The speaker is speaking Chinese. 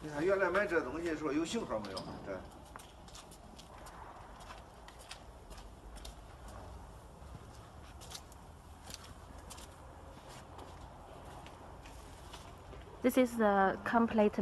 你看原来买这东西的时候有型号没有？这。This is the complete